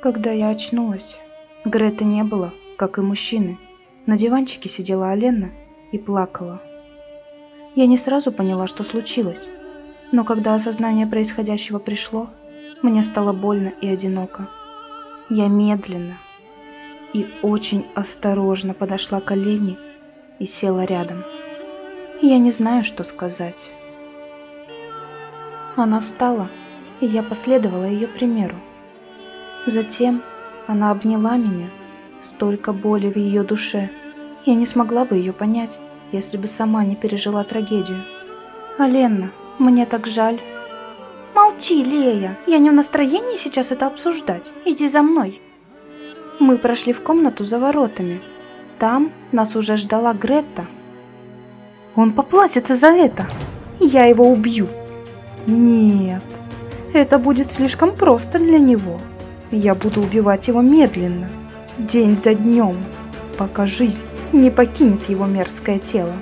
Когда я очнулась, Греты не было, как и мужчины. На диванчике сидела Алена и плакала. Я не сразу поняла, что случилось, но когда осознание происходящего пришло, мне стало больно и одиноко. Я медленно и очень осторожно подошла к Олене и села рядом. Я не знаю, что сказать. Она встала, и я последовала ее примеру. Затем она обняла меня, столько боли в ее душе. Я не смогла бы ее понять, если бы сама не пережила трагедию. «Аленна, мне так жаль». «Молчи, Лея, я не в настроении сейчас это обсуждать. Иди за мной». Мы прошли в комнату за воротами. Там нас уже ждала Гретта. «Он поплатится за это! Я его убью!» «Нет, это будет слишком просто для него. Я буду убивать его медленно, день за днем, пока жизнь не покинет его мерзкое тело.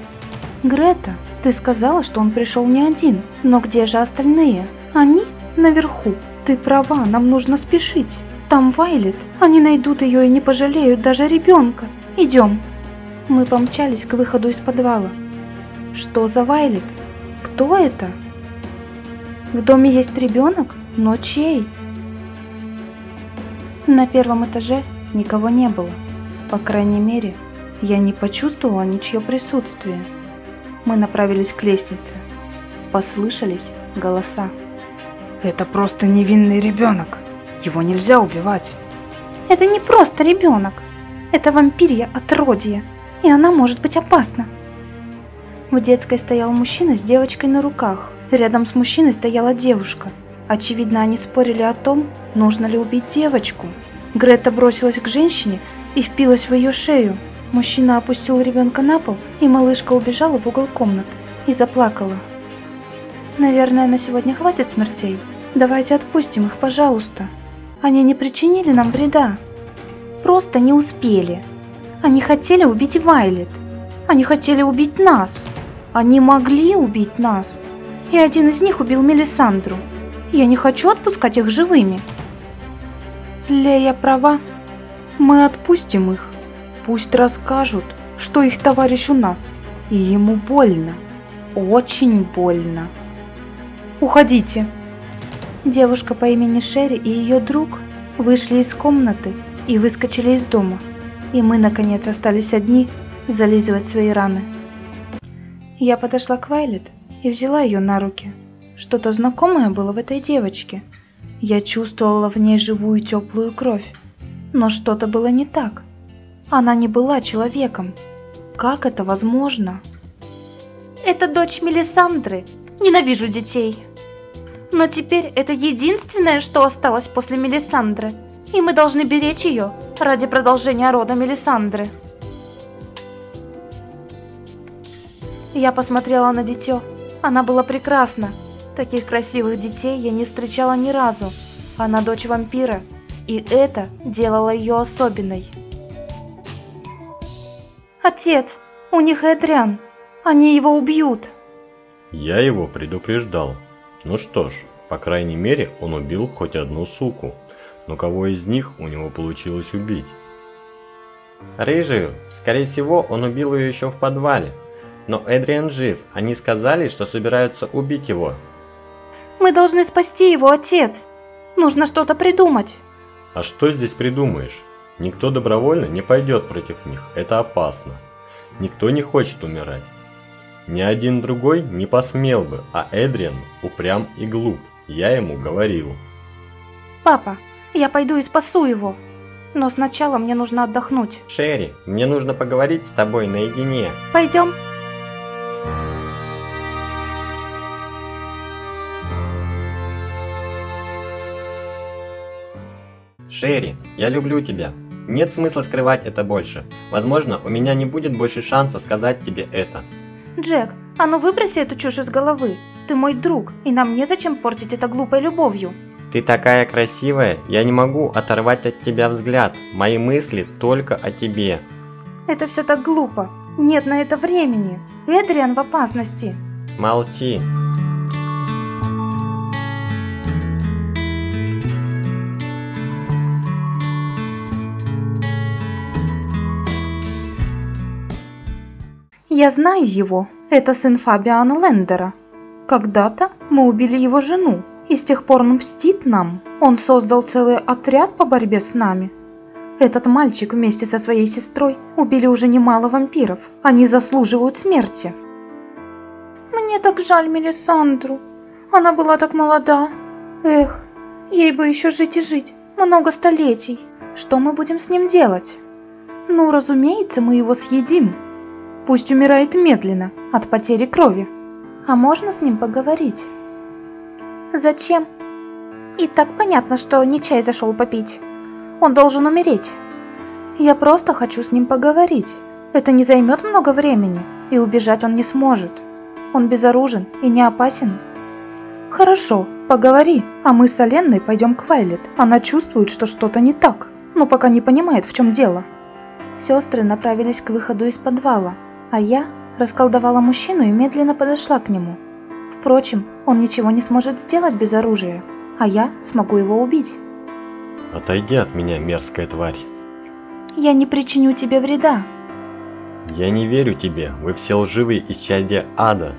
Грета, ты сказала, что он пришел не один, но где же остальные? Они наверху. Ты права, нам нужно спешить. Там Вайлет, они найдут ее и не пожалеют даже ребенка. Идем. Мы помчались к выходу из подвала. Что за Вайлет? Кто это? В доме есть ребенок, но чей? На первом этаже никого не было. По крайней мере, я не почувствовала ничье присутствие. Мы направились к лестнице. Послышались голоса. Это просто невинный ребенок. Его нельзя убивать. Это не просто ребенок. Это вампирья отродье. И она может быть опасна. В детской стоял мужчина с девочкой на руках. Рядом с мужчиной стояла девушка. Очевидно, они спорили о том, нужно ли убить девочку. Грета бросилась к женщине и впилась в ее шею. Мужчина опустил ребенка на пол, и малышка убежала в угол комнаты и заплакала. «Наверное, на сегодня хватит смертей. Давайте отпустим их, пожалуйста. Они не причинили нам вреда. Просто не успели. Они хотели убить Вайлет. Они хотели убить нас. Они могли убить нас. И один из них убил Мелисандру. Я не хочу отпускать их живыми. Лея права. Мы отпустим их. Пусть расскажут, что их товарищ у нас. И ему больно. Очень больно. Уходите. Девушка по имени Шерри и ее друг вышли из комнаты и выскочили из дома. И мы, наконец, остались одни зализывать свои раны. Я подошла к Вайлет и взяла ее на руки. Что-то знакомое было в этой девочке. Я чувствовала в ней живую теплую кровь. Но что-то было не так. Она не была человеком. Как это возможно? Это дочь Мелисандры. Ненавижу детей. Но теперь это единственное, что осталось после Мелисандры. И мы должны беречь ее ради продолжения рода Мелисандры. Я посмотрела на дитё. Она была прекрасна. Таких красивых детей я не встречала ни разу. Она дочь вампира, и это делало ее особенной. Отец, у них Эдриан. Они его убьют. Я его предупреждал. Ну что ж, по крайней мере, он убил хоть одну суку. Но кого из них у него получилось убить? Рыжую. Скорее всего, он убил ее еще в подвале. Но Эдриан жив. Они сказали, что собираются убить его. Мы должны спасти его, отец. Нужно что-то придумать. А что здесь придумаешь? Никто добровольно не пойдет против них, это опасно. Никто не хочет умирать. Ни один другой не посмел бы, а Эдриан упрям и глуп, я ему говорил. Папа, я пойду и спасу его. Но сначала мне нужно отдохнуть. Шерри, мне нужно поговорить с тобой наедине. Пойдем. Шерри, я люблю тебя. Нет смысла скрывать это больше. Возможно, у меня не будет больше шанса сказать тебе это. Джек, а ну выброси эту чушь из головы. Ты мой друг, и нам незачем портить это глупой любовью. Ты такая красивая, я не могу оторвать от тебя взгляд. Мои мысли только о тебе. Это все так глупо. Нет на это времени. Эдриан в опасности. Молчи. Я знаю его. Это сын Фабиана Лендера. Когда-то мы убили его жену, и с тех пор он мстит нам. Он создал целый отряд по борьбе с нами. Этот мальчик вместе со своей сестрой убили уже немало вампиров. Они заслуживают смерти. Мне так жаль Мелисандру. Она была так молода. Эх, ей бы еще жить и жить. Много столетий. Что мы будем с ним делать? Ну, разумеется, мы его съедим. Пусть умирает медленно, от потери крови. А можно с ним поговорить? Зачем? И так понятно, что не чай зашел попить. Он должен умереть. Я просто хочу с ним поговорить. Это не займет много времени, и убежать он не сможет. Он безоружен и не опасен. Хорошо, поговори, а мы с Оленной пойдем к Вайлет. Она чувствует, что что-то не так, но пока не понимает, в чем дело. Сестры направились к выходу из подвала, а я расколдовала мужчину и медленно подошла к нему. Впрочем, он ничего не сможет сделать без оружия, а я смогу его убить. Отойди от меня, мерзкая тварь. Я не причиню тебе вреда. Я не верю тебе, вы все лживые исчадия ада.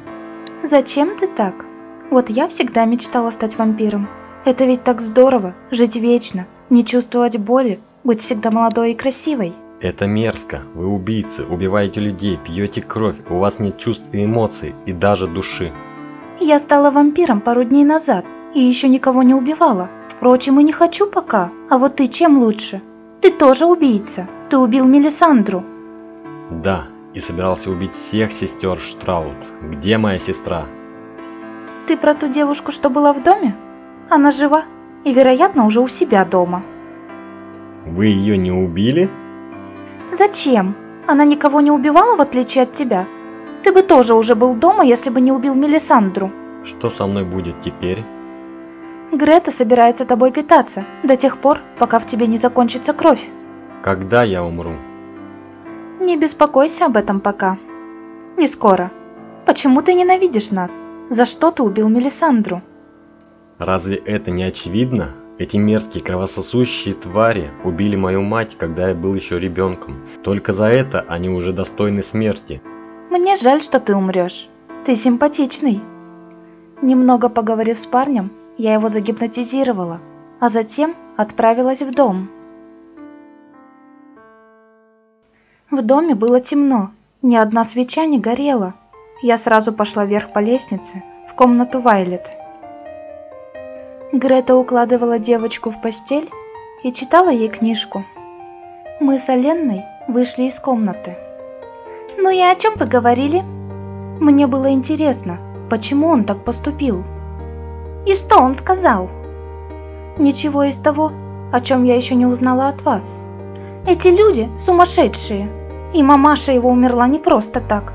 Зачем ты так? Вот я всегда мечтала стать вампиром. Это ведь так здорово, жить вечно, не чувствовать боли, быть всегда молодой и красивой. Это мерзко. Вы убийцы, убиваете людей, пьете кровь, у вас нет чувств и эмоций, и даже души. Я стала вампиром пару дней назад и еще никого не убивала. Впрочем, и не хочу пока. А вот ты чем лучше? Ты тоже убийца. Ты убил Мелисандру. Да, и собирался убить всех сестер Штраут. Где моя сестра? Ты про ту девушку, что была в доме? Она жива и, вероятно, уже у себя дома. Вы ее не убили? Зачем? Она никого не убивала, в отличие от тебя. Ты бы тоже уже был дома, если бы не убил Мелисандру. Что со мной будет теперь? Грета собирается тобой питаться до тех пор, пока в тебе не закончится кровь. Когда я умру? Не беспокойся об этом пока. Не скоро. Почему ты ненавидишь нас? За что ты убил Мелисандру? Разве это не очевидно? Эти мерзкие кровососущие твари убили мою мать, когда я был еще ребенком. Только за это они уже достойны смерти. Мне жаль, что ты умрешь. Ты симпатичный. Немного поговорив с парнем, я его загипнотизировала, а затем отправилась в дом. В доме было темно, ни одна свеча не горела. Я сразу пошла вверх по лестнице, в комнату Вайлет. Грета укладывала девочку в постель и читала ей книжку. Мы с Оленной вышли из комнаты. «Ну и о чем вы говорили?» Мне было интересно, почему он так поступил. «И что он сказал?» «Ничего из того, о чем я еще не узнала от вас. Эти люди сумасшедшие, и мамаша его умерла не просто так.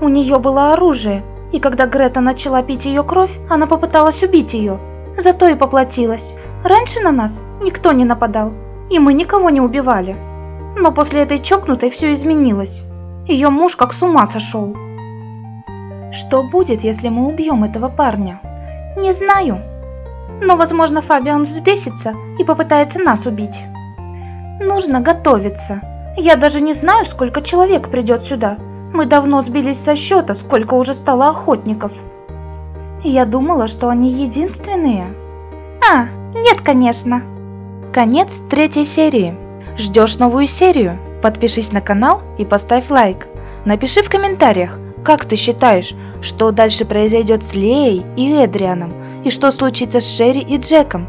У нее было оружие, и когда Грета начала пить ее кровь, она попыталась убить ее, зато и поплатилась. Раньше на нас никто не нападал, и мы никого не убивали. Но после этой чокнутой все изменилось. Ее муж как с ума сошел. Что будет, если мы убьем этого парня? Не знаю. Но, возможно, Фабиан взбесится и попытается нас убить. Нужно готовиться. Я даже не знаю, сколько человек придет сюда. Мы давно сбились со счета, сколько уже стало охотников. Я думала, что они единственные. А, нет, конечно. Конец третьей серии. Ждешь новую серию? Подпишись на канал и поставь лайк. Напиши в комментариях, как ты считаешь, что дальше произойдет с Леей и Эдрианом, и что случится с Шерри и Джеком.